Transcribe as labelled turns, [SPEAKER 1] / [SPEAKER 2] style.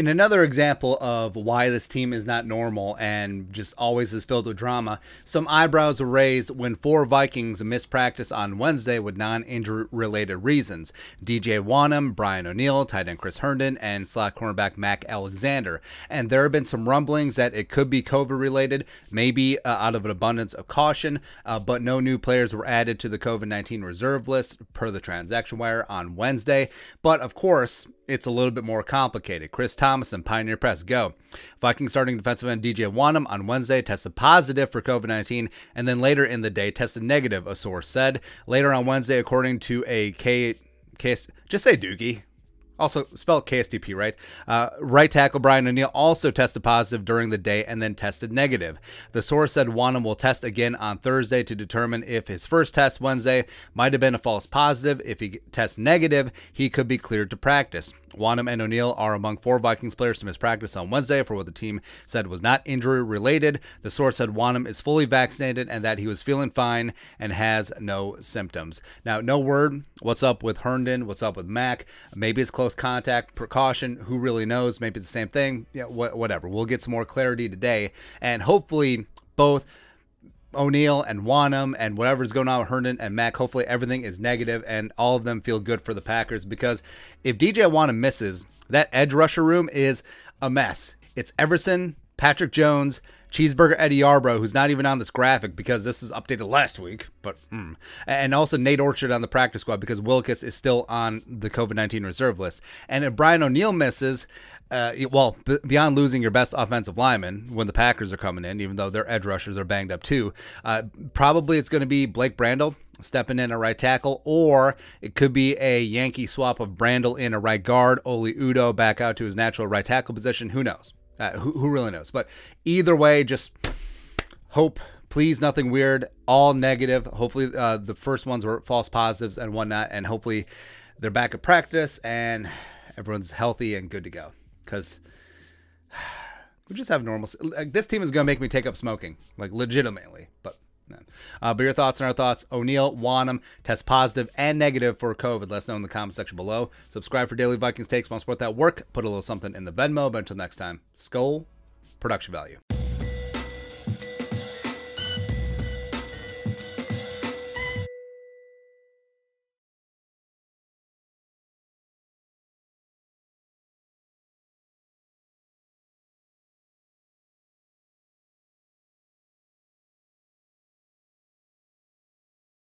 [SPEAKER 1] In another example of why this team is not normal and just always is filled with drama, some eyebrows were raised when four Vikings missed practice on Wednesday with non injury related reasons DJ Wonnum, Brian O'Neill, tight end Chris Herndon, and slot cornerback Mac Alexander. And there have been some rumblings that it could be COVID related, maybe uh, out of an abundance of caution, uh, but no new players were added to the COVID 19 reserve list per the transaction wire on Wednesday. But of course, it's a little bit more complicated. Chris Tomasson Pioneer Press go. Viking starting defensive end DJ Wonnum on Wednesday tested positive for COVID 19 and then later in the day tested negative, a source said. Later on Wednesday, according to a K. Case, just say Doogie also spelled KSTP, right? Uh, right tackle Brian O'Neill also tested positive during the day and then tested negative. The source said Wonnum will test again on Thursday to determine if his first test Wednesday might have been a false positive. If he tests negative, he could be cleared to practice. Wonnum and O'Neill are among four Vikings players to miss practice on Wednesday for what the team said was not injury related. The source said Wonnum is fully vaccinated and that he was feeling fine and has no symptoms. Now, no word what's up with Herndon, what's up with Mac. Maybe it's close close contact precaution. Who really knows? Maybe it's the same thing. Yeah, wh- whatever. We'll get some more clarity today, and hopefully both. O'Neill and Wonnum and whatever's going on with Herndon and Mac. Hopefully everything is negative and all of them feel good for the Packers because if DJ Wonnum misses, that edge rusher room is a mess. It's Everson, Patrick Jones, Cheeseburger Eddie Yarbrough, who's not even on this graphic because this is updated last week, but mm. and also Nate Orchard on the practice squad because Willekes is still on the COVID nineteen reserve list. And if Brian O'Neill misses, uh, well, beyond losing your best offensive lineman when the Packers are coming in, even though their edge rushers are banged up too, uh, probably it's going to be Blake Brandel stepping in a right tackle, or it could be a Yankee swap of Brandel in a right guard, Oli Udoh back out to his natural right tackle position. Who knows? Uh, who, who really knows? But either way, just hope, please, nothing weird, all negative. Hopefully, uh, the first ones were false positives and whatnot, and hopefully they're back at practice and everyone's healthy and good to go. Because we just have normal. Like, this team is going to make me take up smoking, like legitimately. But uh, but your thoughts and our thoughts. O'Neill, Wonnum, test positive and negative for COVID. Let us know in the comment section below. Subscribe for daily Vikings takes. Want to support that work? Put a little something in the Venmo. But until next time, Skol, production value.